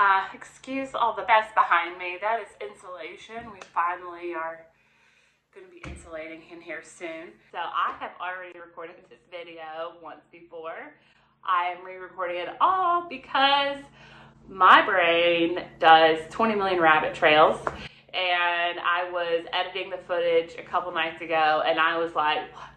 Uh, excuse all the mess behind me. That is insulation. We finally are going to be insulating in here soon. So I have already recorded this video once before. I am re-recording it all because my brain does 20 million rabbit trails and I was editing the footage a couple nights ago and I was like, what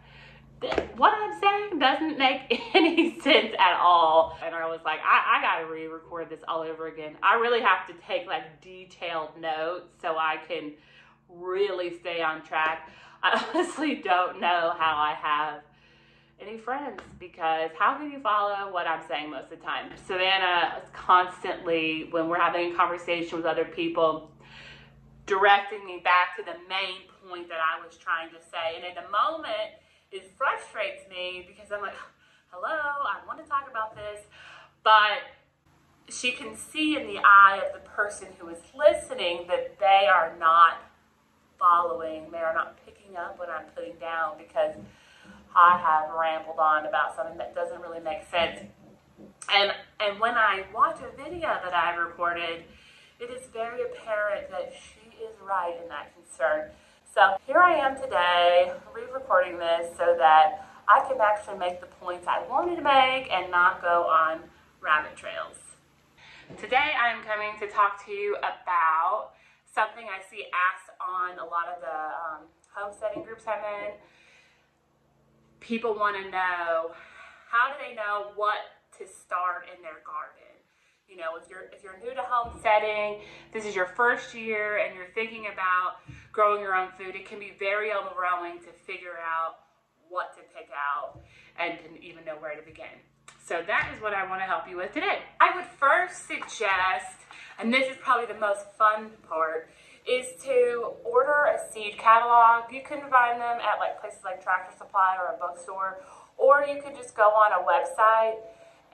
I'm saying doesn't make any sense at all. And I was like, I, I gotta re-record this all over again. I really have to take like detailed notes so I can really stay on track. I honestly don't know how I have any friends because how can you follow what I'm saying most of the time? Savannah is constantly, when we're having a conversation with other people, directing me back to the main point that I was trying to say. And in the moment, it frustrates me because I'm like, hello, I want to talk about this. But she can see in the eye of the person who is listening that they are not following, they are not picking up what I'm putting down because I have rambled on about something that doesn't really make sense. And and when I watch a video that I recorded, it is very apparent that she is right in that concern. So here I am today, re-recording this so that I can actually make the points I wanted to make and not go on rabbit trails. Today I'm coming to talk to you about something I see asked on a lot of the um, homesteading groups I'm in. People want to know, how do they know what to start in their garden? You know, if you're if you're new to homesteading, this is your first year and you're thinking about growing your own food, it can be very overwhelming to figure out what to pick out and to even know where to begin. So that is what I want to help you with today. I would first suggest, and this is probably the most fun part, is to order a seed catalog. You can find them at like places like Tractor Supply or a bookstore, or you could just go on a website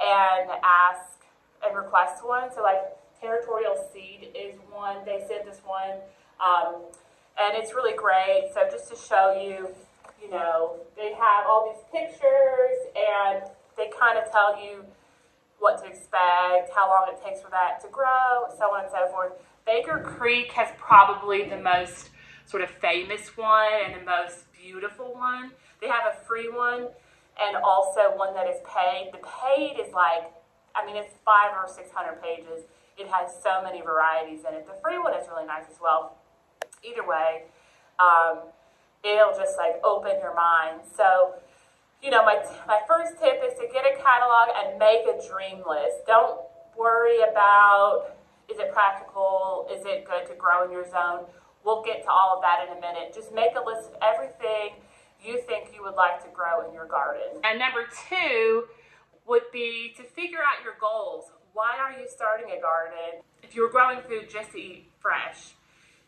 and ask and request one. So like Territorial Seed is one. They sent this one. Um, and it's really great. So just to show you, you know, they have all these pictures and they kind of tell you what to expect, how long it takes for that to grow, so on and so forth. Baker Creek has probably the most sort of famous one and the most beautiful one. They have a free one and also one that is paid. The paid is like, I mean, it's five or 600 pages. It has so many varieties in it. The free one is really nice as well either way, um, it'll just like open your mind. So, you know, my, my first tip is to get a catalog and make a dream list. Don't worry about is it practical? Is it good to grow in your zone? We'll get to all of that in a minute. Just make a list of everything you think you would like to grow in your garden. And number two would be to figure out your goals. Why are you starting a garden? If you were growing food just to eat fresh,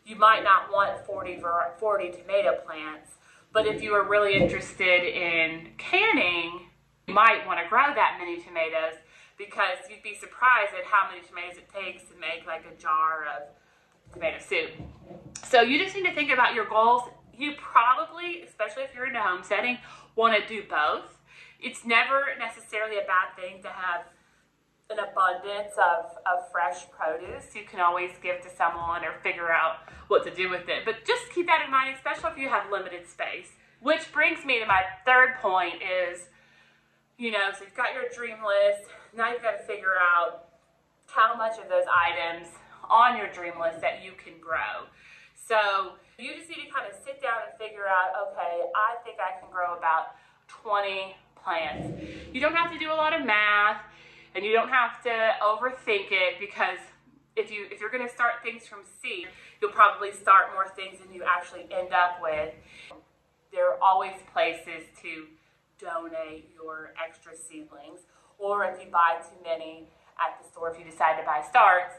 you might not want 40, 40 tomato plants, but if you are really interested in canning, you might want to grow that many tomatoes because you'd be surprised at how many tomatoes it takes to make like a jar of tomato soup. So you just need to think about your goals. You probably, especially if you're in a home setting, want to do both. It's never necessarily a bad thing to have an abundance of, of fresh produce you can always give to someone or figure out what to do with it. But just keep that in mind, especially if you have limited space. Which brings me to my third point is, you know, so you've got your dream list. Now you've got to figure out how much of those items on your dream list that you can grow. So you just need to kind of sit down and figure out, okay, I think I can grow about 20 plants. You don't have to do a lot of math and you don't have to overthink it because if you if you're going to start things from seed, you'll probably start more things than you actually end up with. There are always places to donate your extra seedlings, or if you buy too many at the store, if you decide to buy starts,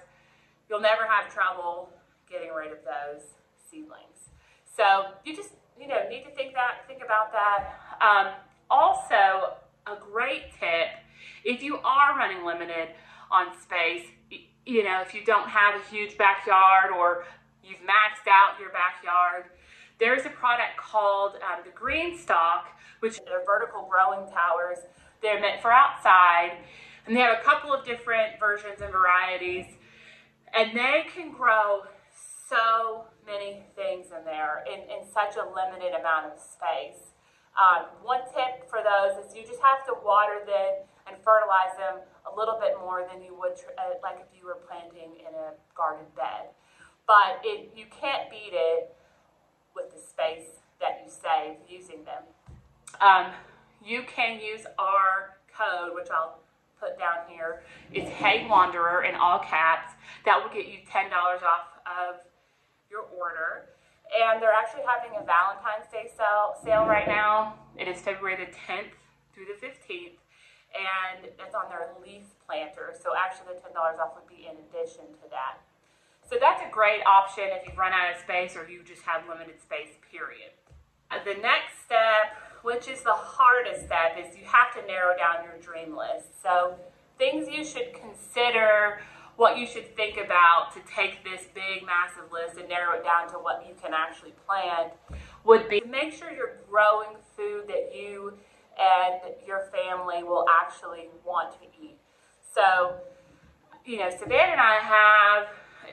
you'll never have trouble getting rid of those seedlings. So you just you know need to think that think about that. Um, also, a great tip if you are running limited on space, you know, if you don't have a huge backyard or you've maxed out your backyard, there's a product called um, the Greenstalk, which are vertical growing towers. They're meant for outside, and they have a couple of different versions and varieties. And they can grow so many things in there in, in such a limited amount of space. Um, one tip for those is you just have to water them and fertilize them a little bit more than you would uh, like if you were planting in a garden bed. But it, you can't beat it with the space that you save using them. Um, you can use our code, which I'll put down here. It's Hey Wanderer in all caps. That will get you $10 off of your order. And they're actually having a Valentine's Day sale, sale right now. It is February the 10th through the 15th. And it's on their leaf planter. So actually the $10 off would be in addition to that. So that's a great option if you've run out of space or you just have limited space, period. Uh, the next step, which is the hardest step, is you have to narrow down your dream list. So things you should consider what you should think about to take this big, massive list and narrow it down to what you can actually plant would be make sure you're growing food that you and your family will actually want to eat. So, you know, Savannah and I have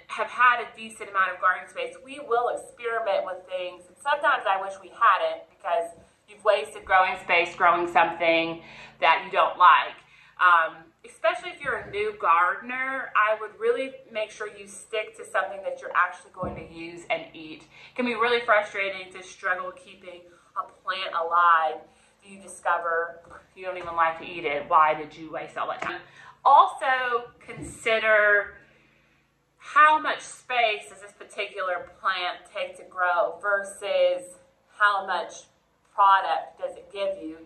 have had a decent amount of garden space. We will experiment with things. And sometimes I wish we hadn't because you've wasted growing space growing something that you don't like. Um, especially if you're a new gardener, I would really make sure you stick to something that you're actually going to use and eat. It can be really frustrating to struggle keeping a plant alive. You discover you don't even like to eat it. Why did you waste all that time? Also, consider how much space does this particular plant take to grow versus how much product does it give you.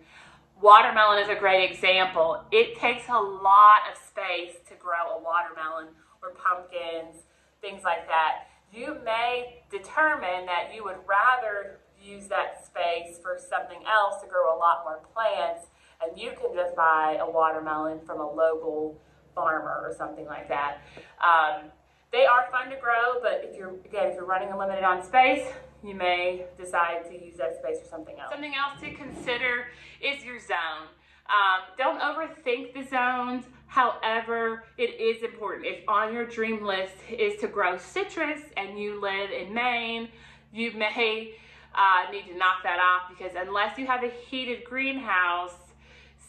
Watermelon is a great example. It takes a lot of space to grow a watermelon or pumpkins, things like that. You may determine that you would rather use that space for something else to grow a lot more plants, and you can just buy a watermelon from a local farmer or something like that. Um, they are fun to grow, but if you're again if you're running a limited on space, you may decide to use that space for something else. Something else to consider is your zone. Um, don't overthink the zones. However, it is important. If on your dream list is to grow citrus and you live in Maine, you may uh, need to knock that off because unless you have a heated greenhouse,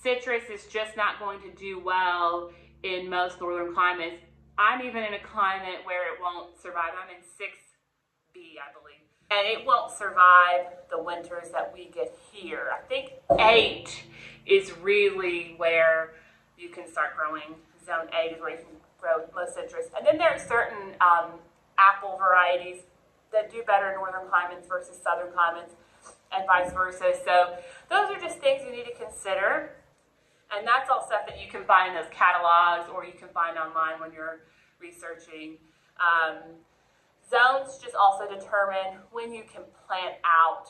citrus is just not going to do well in most northern climates. I'm even in a climate where it won't survive. I'm in 6B, I believe and it won't survive the winters that we get here. I think eight is really where you can start growing. Zone eight is where you can grow most citrus. And then there are certain um, apple varieties that do better in northern climates versus southern climates and vice versa. So those are just things you need to consider. And that's all stuff that you can find in those catalogs or you can find online when you're researching. Um, Zones just also determine when you can plant out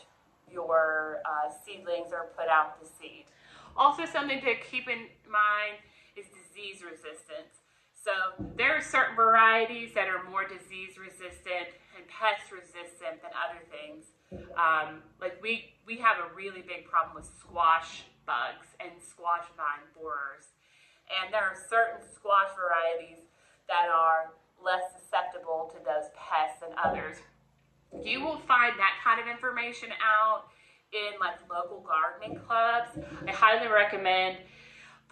your uh, seedlings or put out the seed. Also something to keep in mind is disease resistance. So there are certain varieties that are more disease resistant and pest resistant than other things. Um, like we, we have a really big problem with squash bugs and squash vine borers. And there are certain squash varieties that are less susceptible to those pests than others. You will find that kind of information out in like local gardening clubs. I highly recommend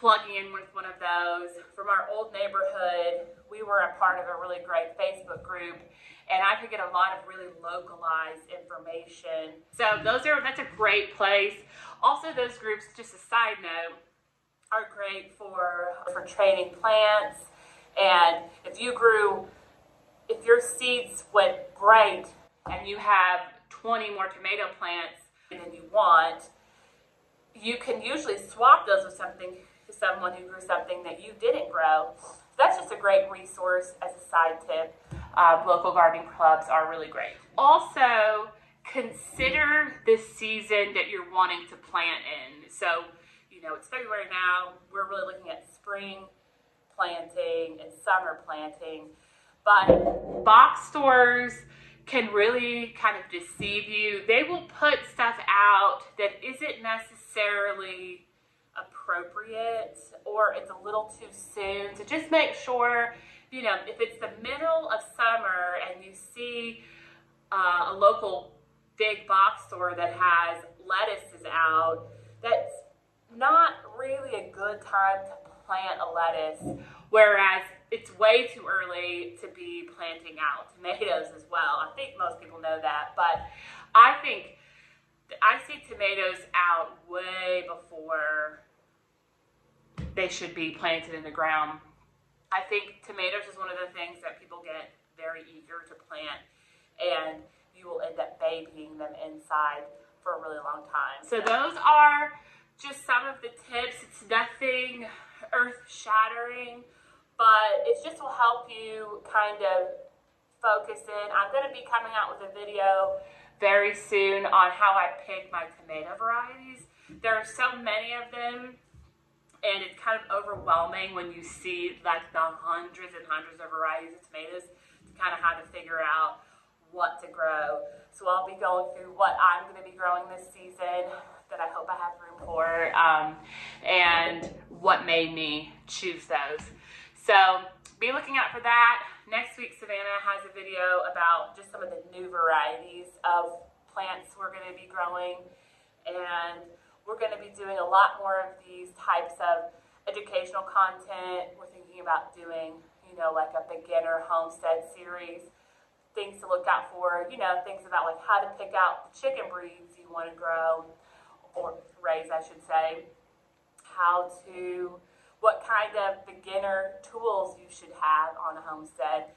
plugging in with one of those. From our old neighborhood, we were a part of a really great Facebook group and I could get a lot of really localized information. So those are that's a great place. Also those groups, just a side note, are great for for training plants and if you grew, if your seeds went great and you have 20 more tomato plants than you want, you can usually swap those with something, someone who grew something that you didn't grow. So that's just a great resource as a side tip. Uh, local gardening clubs are really great. Also, consider the season that you're wanting to plant in. So, you know, it's February now. We're really looking at spring planting and summer planting. But box stores can really kind of deceive you. They will put stuff out that isn't necessarily appropriate or it's a little too soon. So just make sure you know, if it's the middle of summer and you see uh, a local big box store that has lettuces out, that's not really a good time to plant a lettuce. Whereas it's way too early to be planting out tomatoes as well. I think most people know that, but I think I see tomatoes out way before they should be planted in the ground. I think tomatoes is one of the things that people get very eager to plant, and you will end up babying them inside for a really long time. So those are just some of the tips. It's nothing earth shattering, but it just will help you kind of focus in. I'm going to be coming out with a video very soon on how I pick my tomato varieties. There are so many of them and it's kind of overwhelming when you see like the hundreds and hundreds of varieties of tomatoes to kind of how to figure out what to grow. So I'll be going through what I'm going to be growing this season that I hope I have room for um, and what made me choose those. So be looking out for that. Next week, Savannah has a video about just some of the new varieties of plants we're going to be growing and we're going to be doing a lot more of these types of educational content. We're thinking about doing, you know, like a beginner homestead series, things to look out for, you know, things about like how to pick out the chicken breeds you want to grow or raise, I should say, how to, what kind of beginner tools you should have on a homestead,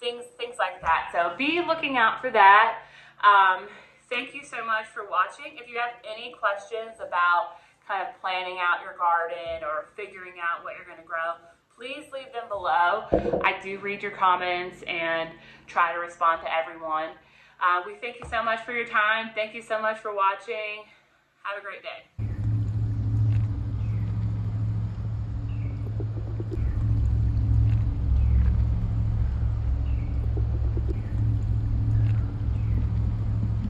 things, things like that. So be looking out for that. Um, Thank you so much for watching. If you have any questions about kind of planning out your garden or figuring out what you're going to grow, please leave them below. I do read your comments and try to respond to everyone. Uh, we thank you so much for your time. Thank you so much for watching. Have a great day.